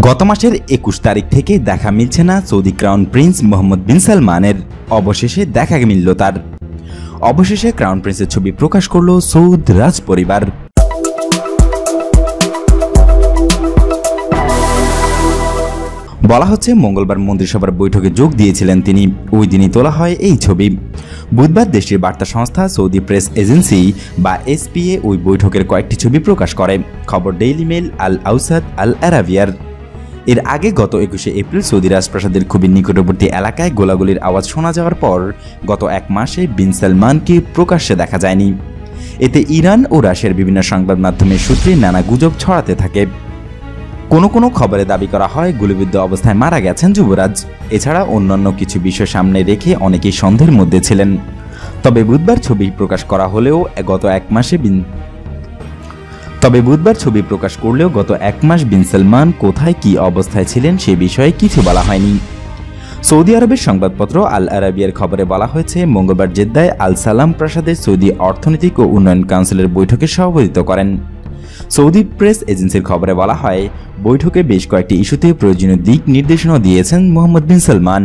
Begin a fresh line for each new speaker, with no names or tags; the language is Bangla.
গত মাসের একুশ তারিখ থেকে দেখা মিলছে না Saudi crown prince Mohammed bin সালমানের। অবশেষে দেখা মিলল তার। অবশেষে ক্রাউন প্রিন্সের ছবি প্রকাশ করল সৌদ রাজ পরিবার বলা হচ্ছে, মঙ্গলবার মন্ত্রিসভার বৈঠকে যোগ দিয়েছিলেন তিনি। ওই দিনই তোলা হয় এই ছবি। বুধবার দেশটির বার্তা সংস্থা, সৌদি প্রেস এজেন্সি বা এসপিএ ওই বৈঠকের কয়েকটি ছবি প্রকাশ করে। খবর ডেইলি মেল আল আউসাদ আল অ্যারাবিয়ার এর আগে গত একুশে এপ্রিল সৌদি রাজপ্রাসাদের খুবই নিকটবর্তী এলাকায় গোলাগুলির আওয়াজ শোনা যাওয়ার পর গত এক মাসে বিন সালমানকে প্রকাশ্যে দেখা যায়নি। এতে ইরান ও রাশিয়ার বিভিন্ন সংবাদ মাধ্যমের সূত্রে নানা গুজব ছড়াতে থাকে। কোনো কোনো খবরে দাবি করা হয়, গুলিবিদ্ধ অবস্থায় মারা গেছেন যুবরাজ। এছাড়া অন্যান্য কিছু বিষয় সামনে রেখে অনেকেই সন্দেহের মধ্যে ছিলেন। তবে বুধবার ছবি প্রকাশ করা হলেও গত এক মাসে তবে বুধবার ছবি প্রকাশ করলেও গত এক মাস বিন সালমান কোথায় কি অবস্থায় ছিলেন সে বিষয়ে কিছু বলা হয়নি। সৌদি আরবের সংবাদপত্র আল আরাবিয়ার খবরে বলা হয়েছে, মঙ্গলবার জেদ্দায় আল সালাম প্রাসাদে সৌদি অর্থনৈতিক ও উন্নয়ন কাউন্সিলের বৈঠকে সভাপতিত্ব করেন। সৌদি প্রেস এজেন্সির খবরে বলা হয়, বৈঠকে বেশ কয়েকটি ইস্যুতে প্রয়োজনীয় দিক নির্দেশনা দিয়েছেন মোহাম্মদ বিন সালমান।